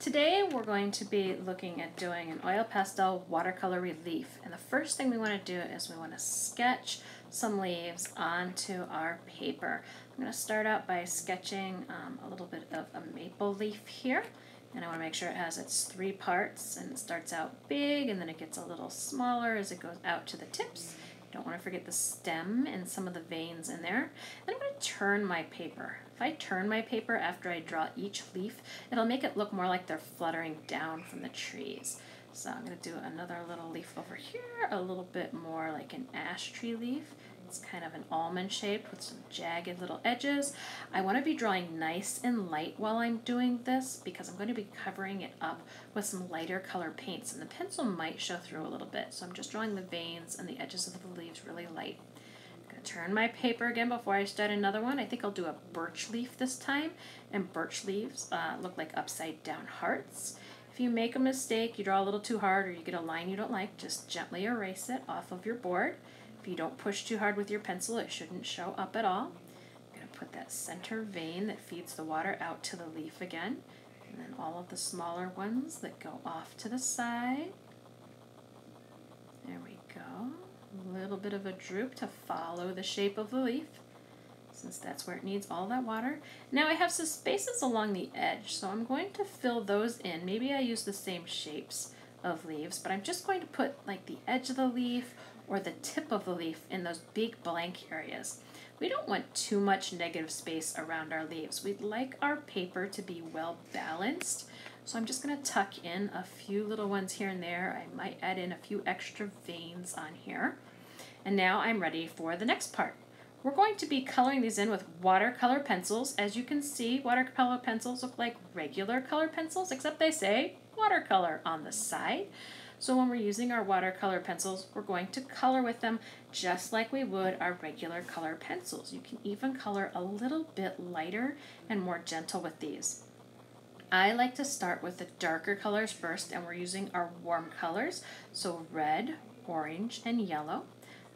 Today we're going to be looking at doing an oil pastel watercolor relief and the first thing we want to do is we want to sketch some leaves onto our paper. I'm going to start out by sketching um, a little bit of a maple leaf here and I want to make sure it has its three parts and it starts out big and then it gets a little smaller as it goes out to the tips. You don't want to forget the stem and some of the veins in there. Then I'm going to turn my paper. If I turn my paper after I draw each leaf, it'll make it look more like they're fluttering down from the trees. So I'm going to do another little leaf over here, a little bit more like an ash tree leaf. It's kind of an almond shaped with some jagged little edges. I want to be drawing nice and light while I'm doing this because I'm going to be covering it up with some lighter color paints and the pencil might show through a little bit. So I'm just drawing the veins and the edges of the leaves really light. To turn my paper again before I start another one. I think I'll do a birch leaf this time and birch leaves uh, look like upside down hearts. If you make a mistake, you draw a little too hard or you get a line you don't like, just gently erase it off of your board. If you don't push too hard with your pencil, it shouldn't show up at all. I'm to put that center vein that feeds the water out to the leaf again. And then all of the smaller ones that go off to the side. There we go. A little bit of a droop to follow the shape of the leaf since that's where it needs all that water. Now I have some spaces along the edge, so I'm going to fill those in. Maybe I use the same shapes of leaves, but I'm just going to put like the edge of the leaf or the tip of the leaf in those big blank areas. We don't want too much negative space around our leaves. We'd like our paper to be well balanced. So I'm just going to tuck in a few little ones here and there. I might add in a few extra veins on here. And now I'm ready for the next part. We're going to be coloring these in with watercolor pencils. As you can see, watercolor pencils look like regular color pencils, except they say watercolor on the side. So when we're using our watercolor pencils, we're going to color with them just like we would our regular color pencils. You can even color a little bit lighter and more gentle with these. I like to start with the darker colors first and we're using our warm colors. So red, orange, and yellow.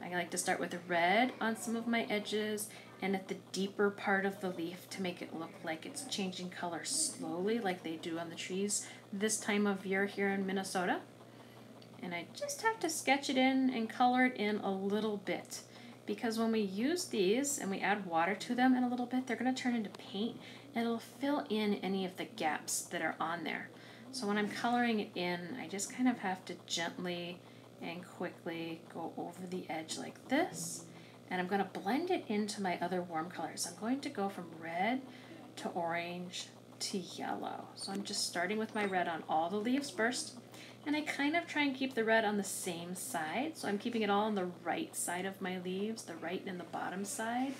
I like to start with red on some of my edges and at the deeper part of the leaf to make it look like it's changing color slowly like they do on the trees this time of year here in Minnesota and I just have to sketch it in and color it in a little bit because when we use these and we add water to them in a little bit, they're going to turn into paint and it'll fill in any of the gaps that are on there. So when I'm coloring it in, I just kind of have to gently and quickly go over the edge like this. And I'm going to blend it into my other warm colors. I'm going to go from red to orange to yellow. So I'm just starting with my red on all the leaves first. And I kind of try and keep the red on the same side. So I'm keeping it all on the right side of my leaves, the right and the bottom side.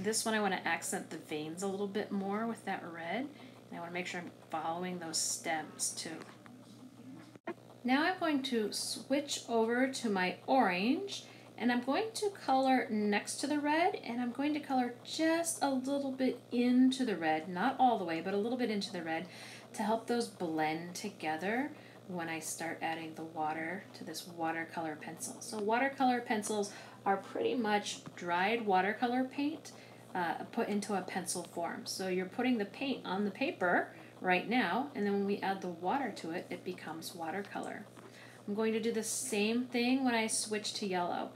This one I want to accent the veins a little bit more with that red. And I want to make sure I'm following those stems too. Now I'm going to switch over to my orange and I'm going to color next to the red and I'm going to color just a little bit into the red, not all the way, but a little bit into the red to help those blend together when I start adding the water to this watercolor pencil. So watercolor pencils are pretty much dried watercolor paint uh, put into a pencil form. So you're putting the paint on the paper right now, and then when we add the water to it, it becomes watercolor. I'm going to do the same thing when I switch to yellow.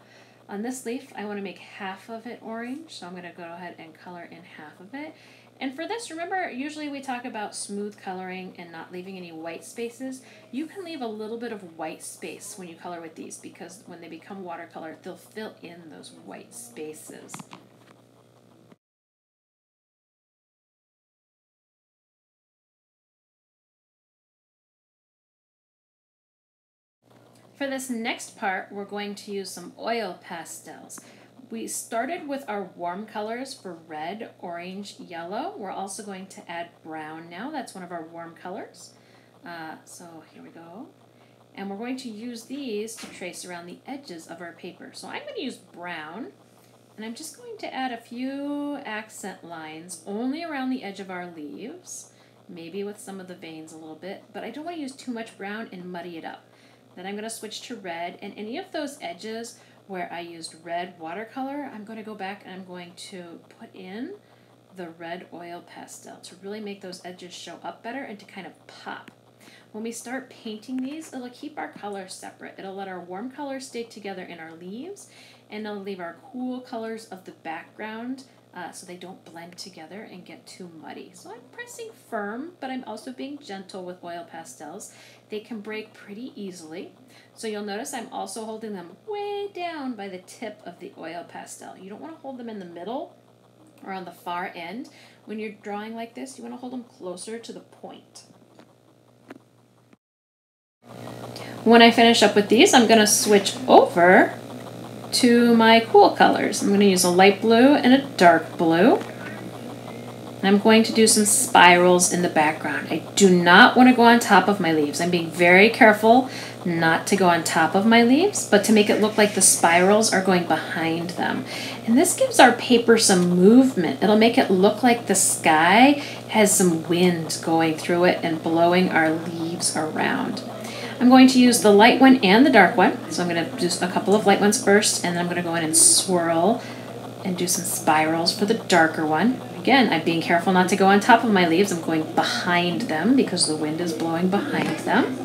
On this leaf, I want to make half of it orange, so I'm going to go ahead and color in half of it. And for this, remember, usually we talk about smooth coloring and not leaving any white spaces. You can leave a little bit of white space when you color with these because when they become watercolor, they'll fill in those white spaces. For this next part, we're going to use some oil pastels. We started with our warm colors for red, orange, yellow. We're also going to add brown now. That's one of our warm colors. Uh, so here we go. And we're going to use these to trace around the edges of our paper. So I'm going to use brown. And I'm just going to add a few accent lines only around the edge of our leaves. Maybe with some of the veins a little bit. But I don't want to use too much brown and muddy it up. Then I'm going to switch to red. And any of those edges where I used red watercolor, I'm going to go back and I'm going to put in the red oil pastel to really make those edges show up better and to kind of pop. When we start painting these, it'll keep our colors separate. It'll let our warm colors stay together in our leaves, and it'll leave our cool colors of the background uh, so they don't blend together and get too muddy. So I'm pressing firm, but I'm also being gentle with oil pastels. They can break pretty easily. So you'll notice I'm also holding them way down by the tip of the oil pastel. You don't want to hold them in the middle or on the far end. When you're drawing like this, you want to hold them closer to the point. When I finish up with these, I'm going to switch over to my cool colors. I'm going to use a light blue and a dark blue. I'm going to do some spirals in the background. I do not want to go on top of my leaves. I'm being very careful not to go on top of my leaves, but to make it look like the spirals are going behind them. And this gives our paper some movement. It'll make it look like the sky has some wind going through it and blowing our leaves around. I'm going to use the light one and the dark one. So I'm going to do a couple of light ones first, and then I'm going to go in and swirl and do some spirals for the darker one. Again, I'm being careful not to go on top of my leaves. I'm going behind them because the wind is blowing behind them.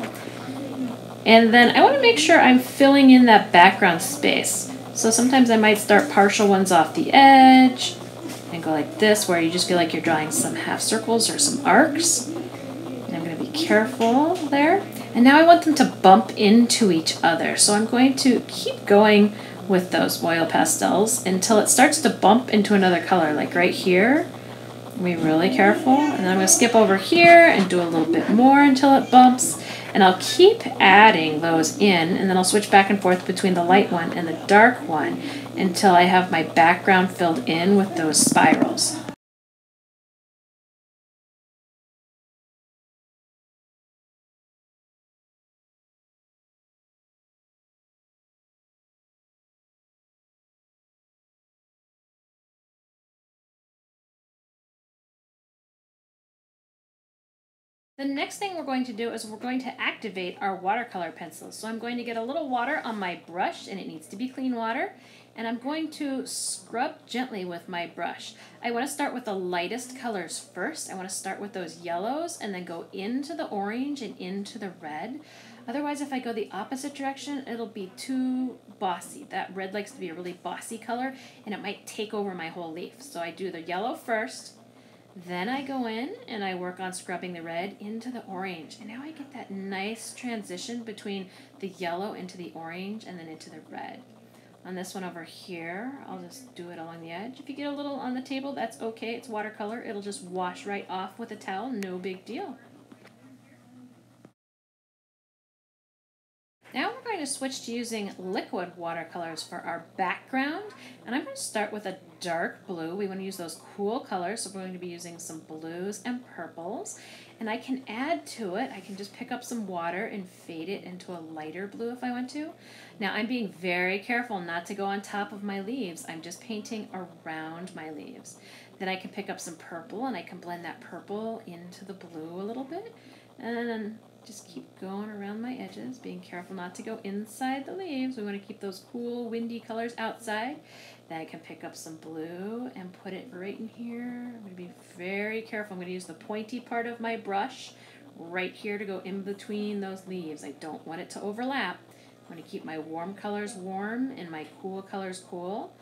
And then I want to make sure I'm filling in that background space. So sometimes I might start partial ones off the edge and go like this where you just feel like you're drawing some half circles or some arcs. And I'm going to be careful there. And now I want them to bump into each other. So I'm going to keep going with those oil pastels until it starts to bump into another color, like right here. Be really careful. And then I'm going to skip over here and do a little bit more until it bumps. And I'll keep adding those in, and then I'll switch back and forth between the light one and the dark one until I have my background filled in with those spirals. The next thing we're going to do is we're going to activate our watercolor pencils. So I'm going to get a little water on my brush, and it needs to be clean water, and I'm going to scrub gently with my brush. I want to start with the lightest colors first. I want to start with those yellows and then go into the orange and into the red. Otherwise, if I go the opposite direction, it'll be too bossy. That red likes to be a really bossy color, and it might take over my whole leaf. So I do the yellow first, then I go in and I work on scrubbing the red into the orange. And now I get that nice transition between the yellow into the orange and then into the red. On this one over here, I'll just do it along the edge. If you get a little on the table, that's okay. It's watercolor. It'll just wash right off with a towel. No big deal. To switch to using liquid watercolors for our background. And I'm going to start with a dark blue. We want to use those cool colors, so we're going to be using some blues and purples. And I can add to it, I can just pick up some water and fade it into a lighter blue if I want to. Now I'm being very careful not to go on top of my leaves. I'm just painting around my leaves. Then I can pick up some purple and I can blend that purple into the blue a little bit. And just keep going around my edges, being careful not to go inside the leaves. We want to keep those cool, windy colors outside. Then I can pick up some blue and put it right in here. I'm going to be very careful. I'm going to use the pointy part of my brush right here to go in between those leaves. I don't want it to overlap. I'm going to keep my warm colors warm and my cool colors cool.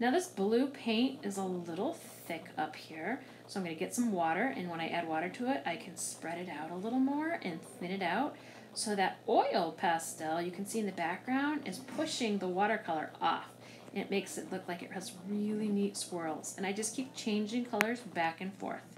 Now this blue paint is a little thick up here. So I'm going to get some water, and when I add water to it, I can spread it out a little more and thin it out. So that oil pastel you can see in the background is pushing the watercolor off. And it makes it look like it has really neat swirls. And I just keep changing colors back and forth.